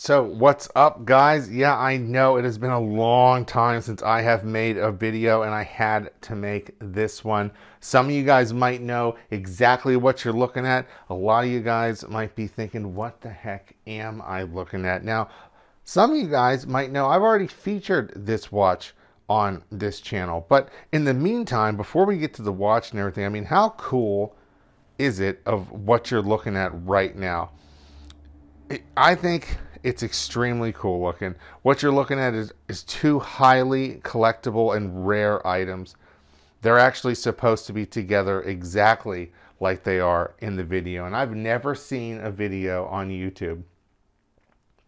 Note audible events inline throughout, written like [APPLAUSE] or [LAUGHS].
So what's up guys? Yeah, I know it has been a long time since I have made a video and I had to make this one. Some of you guys might know exactly what you're looking at. A lot of you guys might be thinking, what the heck am I looking at? Now, some of you guys might know I've already featured this watch on this channel. But in the meantime, before we get to the watch and everything, I mean, how cool is it of what you're looking at right now? I think it's extremely cool looking. What you're looking at is, is two highly collectible and rare items. They're actually supposed to be together exactly like they are in the video. And I've never seen a video on YouTube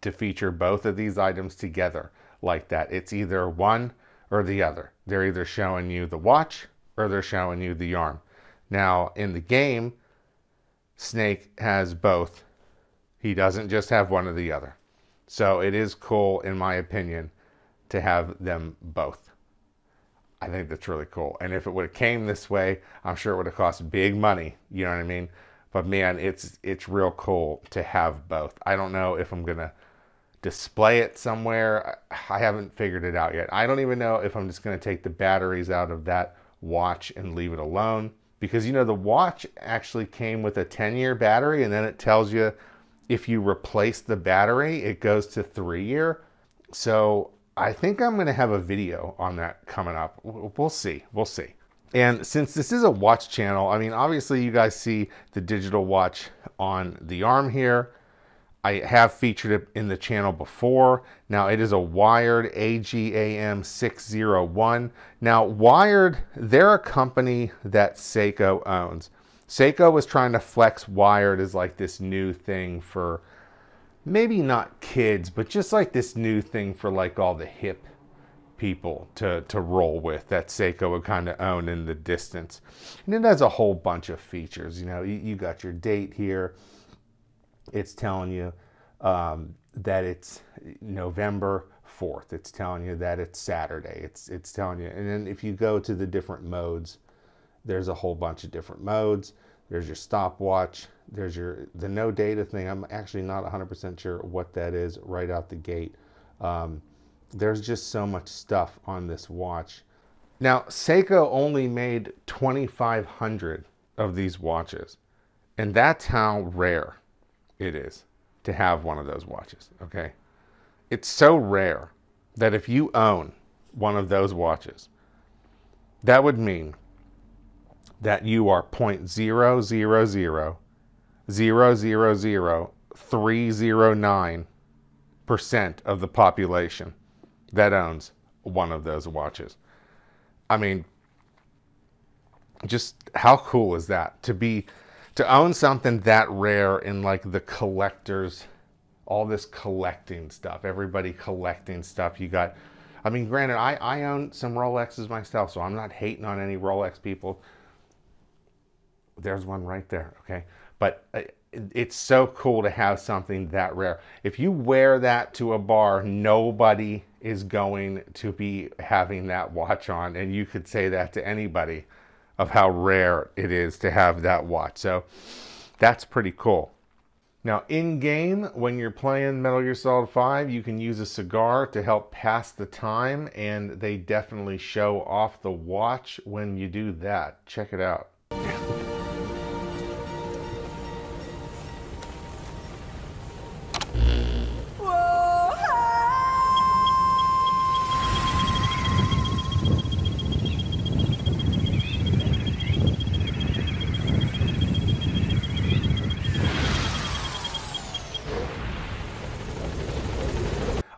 to feature both of these items together like that. It's either one or the other. They're either showing you the watch or they're showing you the arm. Now, in the game, Snake has both. He doesn't just have one or the other. So it is cool, in my opinion, to have them both. I think that's really cool. And if it would have came this way, I'm sure it would have cost big money. You know what I mean? But man, it's it's real cool to have both. I don't know if I'm gonna display it somewhere. I haven't figured it out yet. I don't even know if I'm just gonna take the batteries out of that watch and leave it alone. Because you know the watch actually came with a 10 year battery and then it tells you if you replace the battery, it goes to three year. So I think I'm going to have a video on that coming up. We'll see. We'll see. And since this is a watch channel, I mean, obviously you guys see the digital watch on the arm here. I have featured it in the channel before. Now it is a Wired AGAM 601. Now Wired, they're a company that Seiko owns. Seiko was trying to flex Wired as like this new thing for maybe not kids, but just like this new thing for like all the hip people to, to roll with that Seiko would kind of own in the distance. And it has a whole bunch of features. You know, you, you got your date here. It's telling you um, that it's November 4th. It's telling you that it's Saturday. It's, it's telling you. And then if you go to the different modes, there's a whole bunch of different modes. There's your stopwatch. There's your the no data thing. I'm actually not 100% sure what that is right out the gate. Um, there's just so much stuff on this watch. Now, Seiko only made 2,500 of these watches, and that's how rare it is to have one of those watches, okay? It's so rare that if you own one of those watches, that would mean that you are 0.000000309 percent of the population that owns one of those watches. I mean, just how cool is that to be to own something that rare in like the collectors all this collecting stuff everybody collecting stuff you got i mean granted i i own some rolexes myself so i'm not hating on any rolex people there's one right there, okay? But uh, it's so cool to have something that rare. If you wear that to a bar, nobody is going to be having that watch on. And you could say that to anybody of how rare it is to have that watch. So that's pretty cool. Now, in game, when you're playing Metal Gear Solid 5, you can use a cigar to help pass the time, and they definitely show off the watch when you do that. Check it out.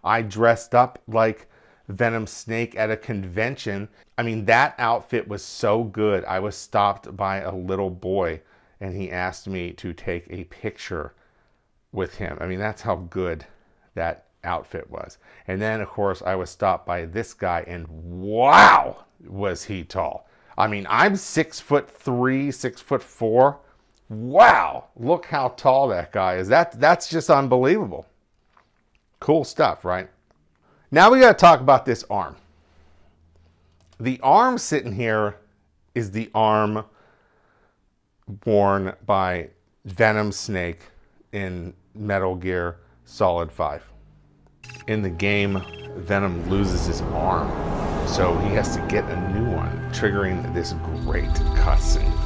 I dressed up like Venom Snake at a convention. I mean, that outfit was so good. I was stopped by a little boy and he asked me to take a picture with him. I mean, that's how good that outfit was. And then, of course, I was stopped by this guy and wow, was he tall. I mean, I'm six foot three, six foot four. Wow, look how tall that guy is. That, that's just unbelievable. Cool stuff, right? Now we got to talk about this arm. The arm sitting here is the arm worn by Venom Snake in Metal Gear Solid 5. in the game, Venom loses his arm. So he has to get a new one, triggering this great cutscene.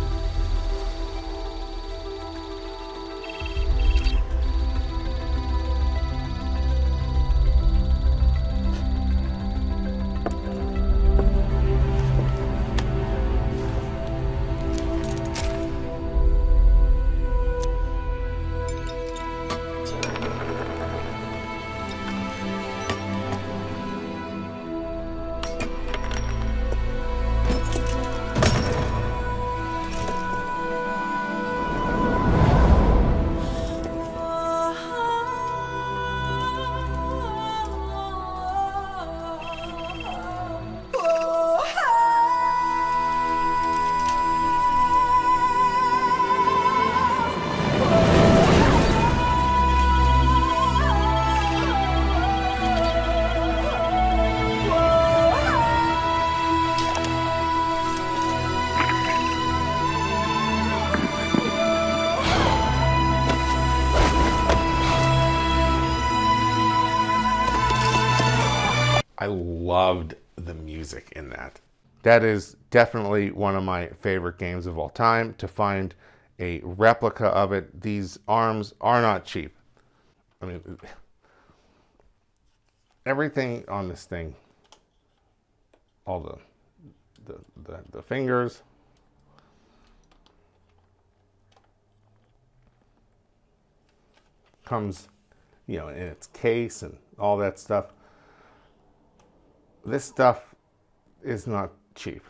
Music in that. That is definitely one of my favorite games of all time. To find a replica of it, these arms are not cheap. I mean, everything on this thing, all the the, the, the fingers, comes, you know, in its case and all that stuff this stuff is not cheap.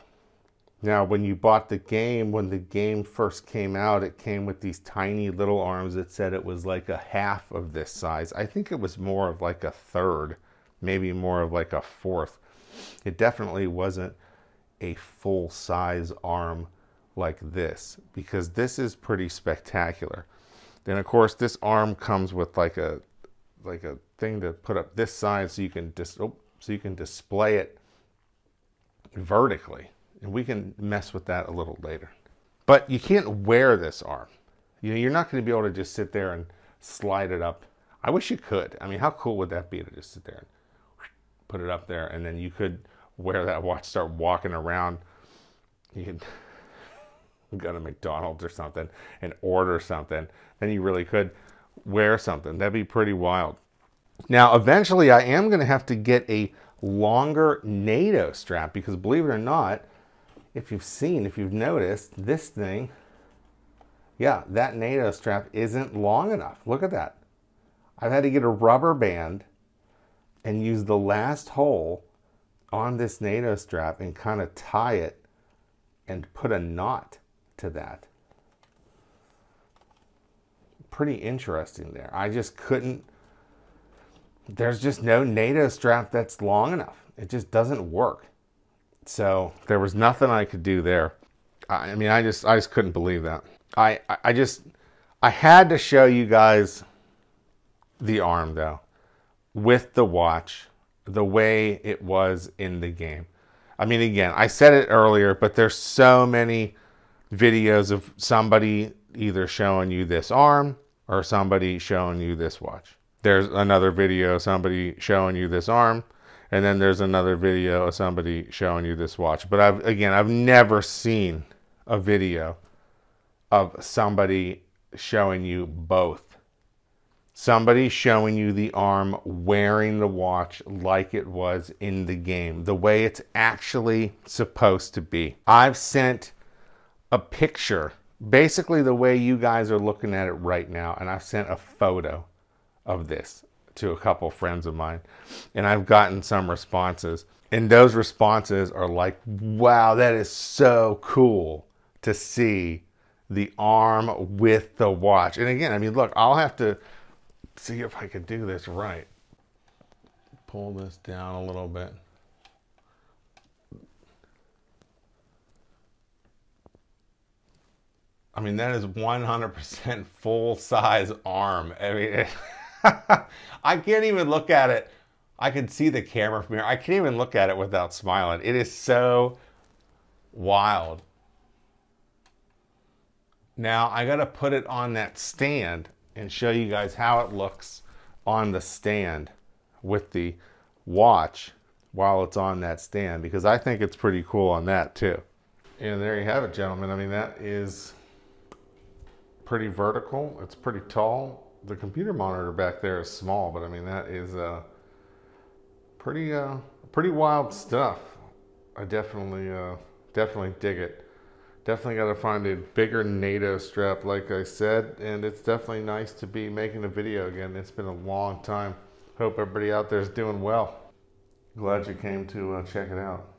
Now, when you bought the game, when the game first came out, it came with these tiny little arms that said it was like a half of this size. I think it was more of like a third, maybe more of like a fourth. It definitely wasn't a full size arm like this because this is pretty spectacular. Then of course this arm comes with like a like a thing to put up this side so you can just oh, so you can display it vertically. And we can mess with that a little later. But you can't wear this arm. You know, you're not going to be able to just sit there and slide it up. I wish you could. I mean, how cool would that be to just sit there and put it up there and then you could wear that watch, start walking around. You could [LAUGHS] go to McDonald's or something and order something. Then you really could wear something. That'd be pretty wild. Now, eventually I am going to have to get a longer NATO strap because believe it or not, if you've seen, if you've noticed, this thing, yeah, that NATO strap isn't long enough. Look at that. I've had to get a rubber band and use the last hole on this NATO strap and kind of tie it and put a knot to that. Pretty interesting there. I just couldn't there's just no NATO strap that's long enough. It just doesn't work. So there was nothing I could do there. I mean, I just I just couldn't believe that. I I just I had to show you guys the arm though with the watch the way it was in the game. I mean, again, I said it earlier, but there's so many videos of somebody either showing you this arm or somebody showing you this watch there's another video of somebody showing you this arm and then there's another video of somebody showing you this watch. But i've again i've never seen a video of somebody showing you both. Somebody showing you the arm wearing the watch like it was in the game the way it's actually supposed to be. I've sent a picture basically the way you guys are looking at it right now and i've sent a photo of this to a couple friends of mine, and I've gotten some responses. And those responses are like, wow, that is so cool to see the arm with the watch. And again, I mean, look, I'll have to see if I can do this right. Pull this down a little bit. I mean, that is 100% full size arm. I mean, [LAUGHS] [LAUGHS] I can't even look at it. I can see the camera from here. I can't even look at it without smiling. It is so wild. Now I got to put it on that stand and show you guys how it looks on the stand with the watch while it's on that stand because I think it's pretty cool on that too. And there you have it, gentlemen. I mean, that is pretty vertical. It's pretty tall. The computer monitor back there is small, but I mean, that is uh, pretty, uh, pretty wild stuff. I definitely, uh, definitely dig it. Definitely got to find a bigger NATO strap, like I said, and it's definitely nice to be making a video again. It's been a long time. Hope everybody out there is doing well. Glad you came to uh, check it out.